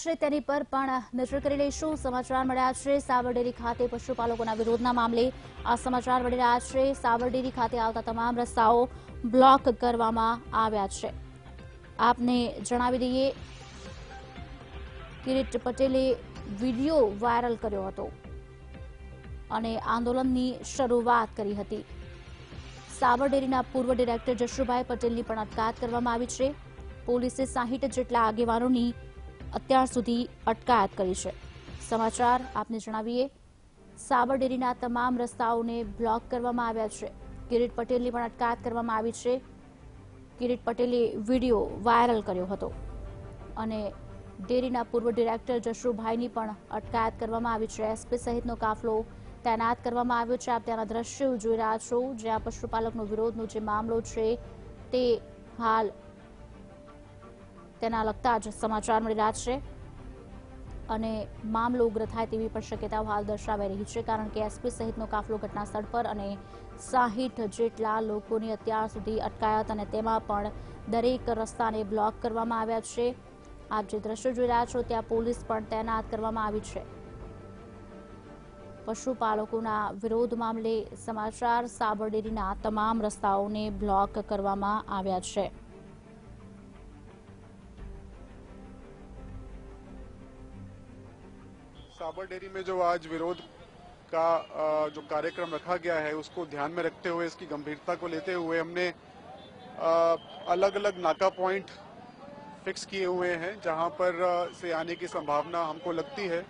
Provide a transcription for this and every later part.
છે તેની પર પણ નજર કરી લઈશું. સમાચાર મળ્યા છે સાવરડેરી ખાતે પશુપાલકોના વિરોધના મામલે આ સમાચાર મળી રહ્યા છે સાવરડેરી ખાતે આવતા તમામ રસ્તાઓ બ્લોક કરવામાં આવ્યા છે. આપને જણાવી દઈએ, કિરીટ પટેલે વીડિયો વાયરલ કર્યો હતો અને આંદોલનની શરૂઆત કરી હતી. સાવરડેરીના પૂર્વ ડિરેક્ટર જશુભાઈ પટેલની પણ અટકાયત કરવામાં આવી છે. પોલીસે સાહીઠ જેટલા આગેવાનોની અત્યાર સુધી અટકાયત કરી છે. સમાચાર આપને જણાવીએ. સાબરડેરીના તમામ રસ્તાઓને બ્લોક કરવામાં આવ્યા છે. કિરીટ પટેલની પણ અટકાયત કરવામાં આવી છે. કિરીટ પટેલે વીડિયો વાયરલ કર્યો હતો. અને ડેરીના પૂર્વ ડિરેક્ટર જશરૂભાઈની પણ અટકાયત કરવામાં આવી છે. એસપી સહિતનો કાફલો તૈનાત કરવામાં આવ્યો છે. આપ ત્યાંના દ્રશ્યો જોઈ રહ્યા છો. જ્યાં પશુપાલકનો વિરોધનો જે મામલો છે તે હાલ તેના લગતા જ સમાચાર મળી રહ્યા છે. અને મામલો ઉગ્ર થાય તેવી પણ શક્યતાઓ હાલ દર્શાવાઈ રહી છે, કારણ કે એસપી સહિતનો કાફલો ઘટના સ્થળ પર અને સાહીઠ જેટલા લોકોની અત્યાર સુધી અટકાયત અને તેમાં પણ દરેક રસ્તાને બ્લોક કરવામાં આવ્યા છે. આપ જે દ્રશ્યો જોઈ રહ્યા છો, ત્યાં પોલીસ પણ તૈનાત કરવામાં આવી છે. પશુપાલકોના વિરોધ મામલે સમાચાર સાબરડેરીના તમામ રસ્તાઓને બ્લોક કરવામાં આવ્યા છે. साबर डेयरी में जो आज विरोध का जो कार्यक्रम रखा गया है, उसको ध्यान में रखते हुए, इसकी गंभीरता को लेते हुए हमने अलग अलग नाका पॉइंट फिक्स किए हुए हैं, जहाँ पर से आने की संभावना हमको लगती है।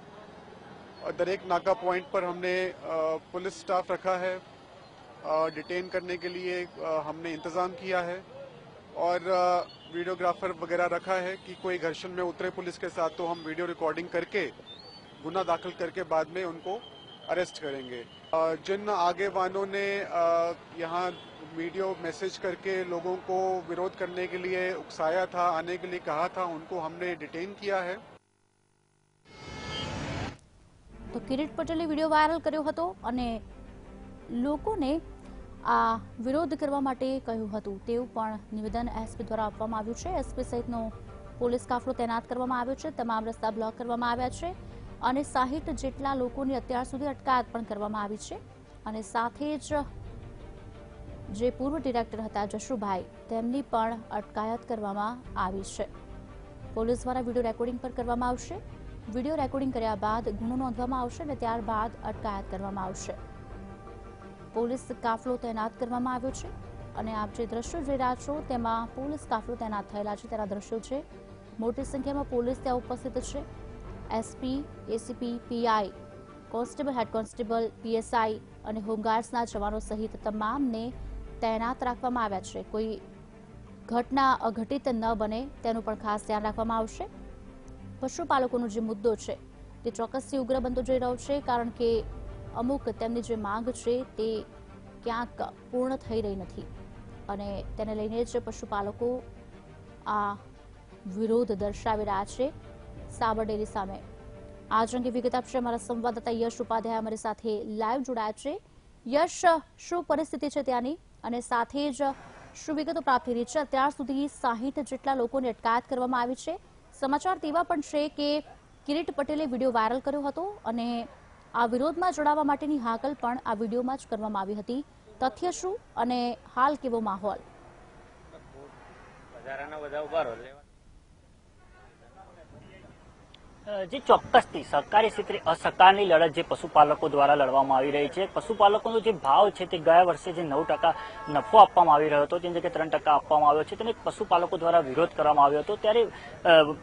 दरेक नाका पॉइंट पर हमने पुलिस स्टाफ रखा है डिटेन करने के लिए हमने इंतज़ाम किया है। और वीडियोग्राफर वगैरह रखा है कि कोई घर्षण में उतरे पुलिस के साथ तो हम वीडियो रिकॉर्डिंग करके गुना दाखिल करके बाद में उनको अरेस्ट करेंगे अ, जिन आगेवानों ने अ, यहाँ वीडियो मैसेज करके लोगों को विरोध करने के लिए उकसाया था आने के लिए कहा था उनको हमने डिटेन किया है તો કિરીટ પટેલે વિડીયો વાયરલ કર્યો હતો અને લોકોને આ વિરોધ કરવા માટે કહ્યું હતું તેવું પણ નિવેદન એસપી દ્વારા આપવામાં આવ્યું છે એસપી સહિતનો પોલીસ કાફલો તૈનાત કરવામાં આવ્યો છે તમામ રસ્તા બ્લોક કરવામાં આવ્યા છે અને સાહીઠ જેટલા લોકોની અત્યાર સુધી અટકાયત પણ કરવામાં આવી છે. અને સાથે જ જે પૂર્વ ડિરેક્ટર હતા, જશુભાઈ, તેમની પણ અટકાયત કરવામાં આવી છે. પોલીસ દ્વારા વીડિયો રેકોર્ડિંગ પણ કરવામાં આવશે. વીડિયો રેકોર્ડિંગ કર્યા બાદ ગુનો નોંધવામાં આવશે અને ત્યારબાદ અટકાયત કરવામાં આવશે. પોલીસ કાફલો તૈનાત કરવામાં આવ્યો છે. અને આપ જે દ્રશ્યો જોઈ રહ્યા છો, તેમાં પોલીસ કાફલો તૈનાત થયેલા છે. તેના દ્રશ્યો છે. મોટી સંખ્યામાં પોલીસ ત્યાં ઉપસ્થિત છે. SP, ACP, PI, constable, head constable, PSI અને હોમગાર્ડ્સના જવાનો સહિત તમામને તૈનાત રાખવામાં આવ્યા છે. કોઈ ઘટના અઘટિત ન બને તેનું પણ ખાસ ધ્યાન રાખવામાં આવશે. પશુપાલકોનો જે મુદ્દો છે તે ચોક્કસથી ઉગ્ર બનતો જઈ રહ્યો છે, કારણ કે અમુક તેમની જે માંગ છે તે ક્યાંક પૂર્ણ થઈ રહી નથી. અને તેને લઈને જ પશુપાલકો આ વિરોધ દર્શાવી રહ્યા છે. સાબરડેરી સામે. આજ અંગે વિગત આપશે અમારા સંવાદદાતા યશ ઉપાધ્યાય અમારી સાથે લાઈવ જોડાયા છે. યશ, શું પરિસ્થિતિ છે ત્યાંની? અને સાથે જ શું વિગતો પ્રાપ્ત થઈ રહી છે? અત્યાર સુધી સાહીઠ જેટલા લોકોને અટકાયત કરવામાં આવી છે. સમાચાર તેવા પણ છે કે કિરીટ પટેલે વીડિયો વાયરલ કર્યો હતો અને આ વિરોધમાં જોડાવા માટેની હાકલ પણ આ વિડીયોમાં જ કરવામાં આવી હતી. તથ્ય શું અને હાલ કેવો માહોલ? બધા ઊભા રહો લેવા જે ચોક્કસથી સહકારી ક્ષેત્રે અસહકારની લડત જે પશુપાલકો દ્વારા લડવામાં આવી રહી છે, પશુપાલકોનો જે ભાવ છે તે ગયા વર્ષે જે નવ ટકા નફો આપવામાં આવી રહ્યો હતો તેની જગ્યાએ ત્રણ ટકા આપવામાં આવ્યો છે, તેને પશુપાલકો દ્વારા વિરોધ કરવામાં આવ્યો હતો, ત્યારે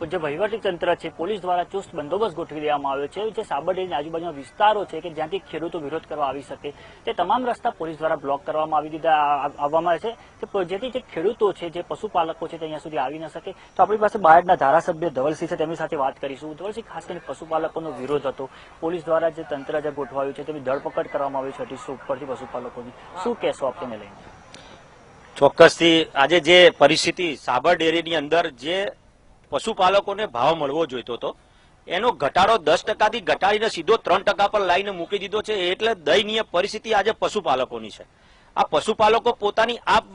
જે વહીવટી તંત્ર છે, પોલીસ દ્વારા ચુસ્ત બંદોબસ્ત ગોઠવી દેવામાં આવ્યો છે, જે સાબરડેરીના આજુબાજુના વિસ્તારો છે કે જ્યાંથી ખેડૂતો વિરોધ કરવા આવી શકે, તે તમામ રસ્તા પોલીસ દ્વારા બ્લોક કરવામાં આવી દીધા આવવામાં આવે છે જેથી જે ખેડૂતો છે, જે પશુપાલકો છે તે અહીંયા સુધી આવી ન શકે. તો આપણી પાસે બાયડના ધારાસભ્ય ધવલસિંહ છે, તેમની સાથે વાત કરીશું. ધવલસિંહ ખાસ કરીને પશુપાલકોનો વિરોધ હતો. પોલીસ દ્વારા જે તંત્ર જે ગોઠવાયું છે તેની ધરપકડ કરવામાં આવી છે અઢીસો ઉપરથી પશુપાલકોની. શું કહેશો આપ તેને લઈને? ચોક્કસથી આજે જે પરિસ્થિતિ સાબર ડેરીની અંદર જે પશુપાલકોને ભાવ મળવો જોઈતો હતો, એનો ઘટાડો દસ ટકાથી ઘટાડીને સીધો ત્રણ ટકા પર લાઈને મૂકી દીધો છે, એટલે દયનીય પરિસ્થિતિ આજે પશુપાલકોની છે. આ પશુપાલકો પોતાની આપ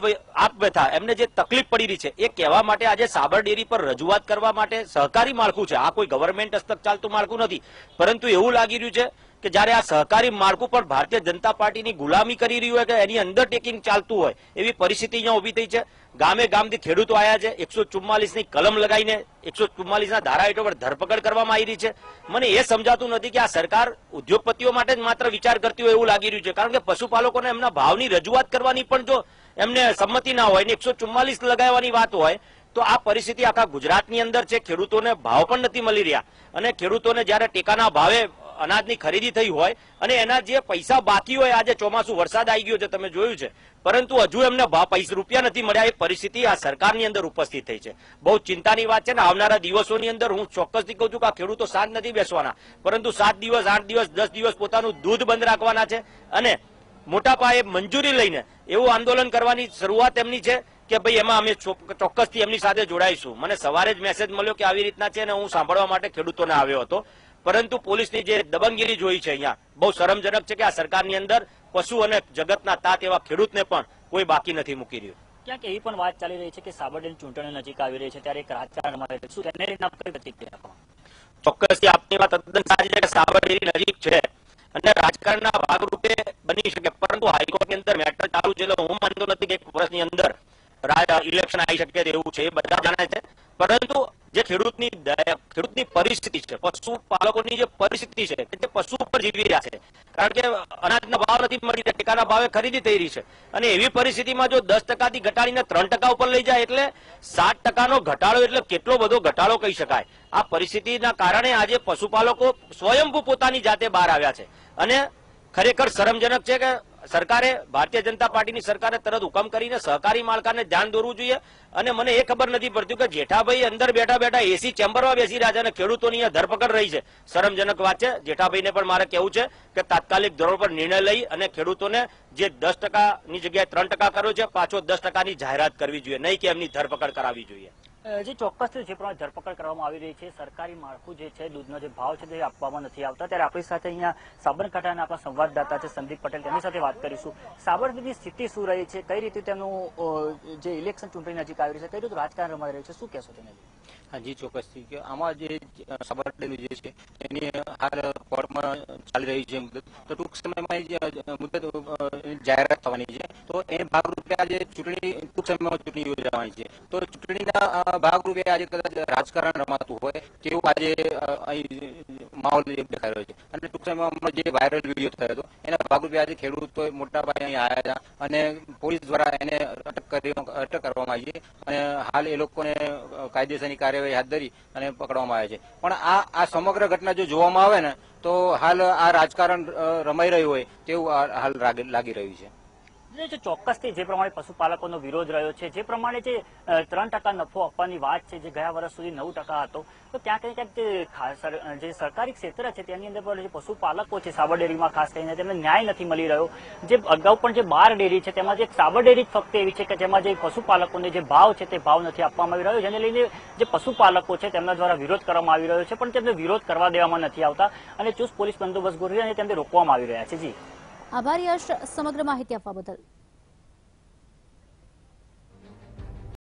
વ્યથા, એમને જે તકલીફ પડી રહી છે, એ કહેવા માટે આજે સાબર ડેરી પર રજૂઆત કરવા માટે સહકારી માળખું છે. આ કોઈ ગવર્મેન્ટ હસ્તક ચાલતું માળખું નથી. પરંતુ એવું લાગી રહ્યું છે કે જ્યારે આ સહકારી માળખું પણ ભારતીય જનતા પાર્ટીની ગુલામી કરી રહ્યું હોય કે એની અંડરટેકિંગ ચાલતું હોય, એવી પરિસ્થિતિ અહીંયા ઊભી થઈ છે. ગામે ગામથી ખેડૂતો આવ્યા છે. એકસો ની કલમ લગાવીને એકસો ના ધારા હેઠળ પર ધરપકડ કરવામાં આવી રહી છે. મને એ સમજાતું નથી કે આ સરકાર ઉદ્યોગપતિઓ માટે જ માત્ર વિચાર કરતી હોય એવું લાગી રહ્યું છે. કારણ કે પશુપાલકોને એમના ભાવની રજૂઆત કરવાની પણ જો એમને સંમતિ ના હોય ને એકસો લગાવવાની વાત હોય, તો આ પરિસ્થિતિ આખા ગુજરાતની અંદર છે. ખેડૂતોને ભાવ પણ નથી મળી રહ્યા. અને ખેડૂતોને જ્યારે ટેકાના ભાવે અનાજની ખરીદી થઈ હોય અને એના જે પૈસા બાકી હોય, આજે ચોમાસું વરસાદ આવી ગયો છે, તમે જોયું છે. પરંતુ હજુ એમને પૈસા રૂપિયા નથી મળ્યા, એ પરિસ્થિતિ આ સરકારની અંદર ઉપસ્થિત થઈ છે. બહુ ચિંતાની વાત છે ને, આવનારા દિવસોની અંદર હું ચોક્કસથી કહું છું કે આ ખેડૂતો શાંત નથી બેસવાના. પરંતુ સાત દિવસ, આઠ દિવસ, દસ દિવસ પોતાનું દૂધ બંધ રાખવાના છે અને મોટા પાયે મંજૂરી લઈને એવું આંદોલન કરવાની શરૂઆત એમની છે કે ભાઈ એમાં અમે ચોક્કસથી એમની સાથે જોડાઈશું. મને સવારે જ મેસેજ મળ્યો કે આવી રીતના છે અને હું સાંભળવા માટે ખેડૂતોને આવ્યો હતો. પરંતુ પોલીસની જે દબંગગીરી જોઈ છે અહીંયા બહુ શરમજનક છે કે આ સરકારની અંદર પશુ અને જગતના તાત એવા ખેડૂતને પણ કોઈ બાકી નથી મૂકી રહ્યું. ક્યાંક એવી પણ વાત ચાલી રહી છે કે સાબરડેલ ચૂંટણી નજીક આવી રહી છે ત્યારે એક રાજકારણ રમાય શું તેને લઈને આપ કઈ પ્રતિક્રિયા આપો? ચોક્કસથી આપની વાત તદ્દન સાચી છે કે સાબરડેરી નજીક છે અને રાજકારણના ભાગરૂપે બની શકે પરંતુ હાઈકોર્ટની અંદર મેટર ચાલુ છે એટલે હું માનતો નથી કે એક વર્ષની અંદર ઇલેક્શન આવી શકે તેવું છે એ બધા જાણે છે. પરંતુ જે ખેડૂતની ખેડૂતની પરિસ્થિતિ છે પશુપાલકોની જે પરિસ્થિતિ છે તે પશુ ઉપર જીવી રહ્યા છે. કારણ કે અનાજના ભાવ નથી મળી રહ્યા, ટેકાના ભાવે ખરીદી થઈ રહી છે. અને એવી પરિસ્થિતિમાં જો દસ ટકાથી ઘટાડીને ત્રણ ટકા ઉપર લઈ જાય એટલે સાત ટકાનો ઘટાડો એટલે કેટલો બધો ઘટાડો કહી શકાય. આ પરિસ્થિતિના કારણે આજે પશુપાલકો સ્વયંભૂ પોતાની જાતે બહાર આવ્યા છે. અને ખરેખર શરમજનક છે કે સરકારે, ભારતીય જનતા પાર્ટીની સરકારે તરત હુકમ કરીને સહકારી માળખાને ધ્યાન દોરવું જોઈએ. અને મને એ ખબર નથી પડતી કે જેઠાભાઈ અંદર બેઠા બેઠા એસી ચેમ્બરમાં બેસી રહ્યા છે અને ખેડૂતોની ધરપકડ રહી છે. શરમજનક વાત છે. જેઠાભાઈને પણ મારે કહેવું છે કે તાત્કાલિક ધોરણ પર નિર્ણય લઈ અને ખેડૂતોને જે દસ ટકાની જગ્યાએ ત્રણ ટકા કર્યો છે, પાછો દસ ટકાની જાહેરાત કરવી જોઈએ. નહીં કે એમની ધરપકડ કરાવવી જોઈએ. જે ચોક્કસ છે પ્રમાણે ધરપકડ કરવામાં આવી રહી છે, સરકારી માળખું જે છે, દૂધનો જે ભાવ છે તે આપવામાં નથી આવતા. ત્યારે આપણી સાથે અહીંયા સાબરકાંઠાના આપણા સંવાદદાતા છે, સંદીપ પટેલ, તેમની સાથે વાત કરીશું. સાબરકાંઠાની સ્થિતિ શું રહી છે? કઈ રીતે તેમનું જે ઇલેક્શન ચૂંટણી નજીક આવી રહી છે, કઈ રીતે રાજકારણ રમાઈ રહ્યું છે? શું કહેશો તેને હાજી ચોક્કસથી કે આમાં જે સાબરડેલી જે છે, એની હાલ કોર્ટમાં ચાલી રહી છે મુદત. તો ટૂંક સમયમાં જે મુદત જાહેરાત થવાની છે. તો એ ભાગરૂપે આજે ચૂંટણી, ટૂંક સમયમાં ચૂંટણી યોજાવાની છે. તો ચૂંટણીના ભાગરૂપે આજે કદાચ રાજકારણ રમાતું હોય, તેવું આજે અહીં માહોલ દેખાઈ રહ્યો છે. અને ટૂંક સમયમાં જે વાયરલ વીડિયો થયો હતો, એના ભાગરૂપે આજે ખેડૂતો મોટા પાયે અહીં આવ્યા હતા અને પોલીસ દ્વારા એને અટક કરી, અટક કરવામાં આવી છે. અને હાલ એ લોકોને કાયદેસરની કાયદેસરની કાર્યવાહી હાથ ધરી અને પકડવામાં આવે છે. પણ આ આ સમગ્ર ઘટના જો જોવામાં આવે ને, તો હાલ આ રાજકારણ રમાઈ રહ્યું હોય તેવું હાલ લાગી રહ્યું છે. જે ચોક્કસથી જે પ્રમાણે પશુપાલકોનો વિરોધ રહ્યો છે, જે પ્રમાણે જે ત્રણ ટકા નફો આપવાની વાત છે, જે ગયા વર્ષ સુધી નવ ટકા હતો, તો ક્યાંક ને ક્યાંક જે સરકારી ક્ષેત્ર છે તેની અંદર પણ જે પશુપાલકો છે સાબર ડેરીમાં ખાસ કરીને તેમને ન્યાય નથી મળી રહ્યો. જે અગાઉ પણ જે બાર ડેરી છે તેમાં જે સાબર ડેરી ફક્ત એવી છે કે જેમાં જે પશુપાલકોને જે ભાવ છે તે ભાવ નથી આપવામાં આવી રહ્યો, જેને લઈને જે પશુપાલકો છે તેમના દ્વારા વિરોધ કરવામાં આવી રહ્યો છે, પણ તેમને વિરોધ કરવા દેવામાં નથી આવતા અને ચુસ્ત પોલીસ બંદોબસ્ત ગોઠવી અને તેમને રોકવામાં આવી રહ્યા છે. જી. આભાર યશ સમગ્ર માહિતી આપવા બદલ.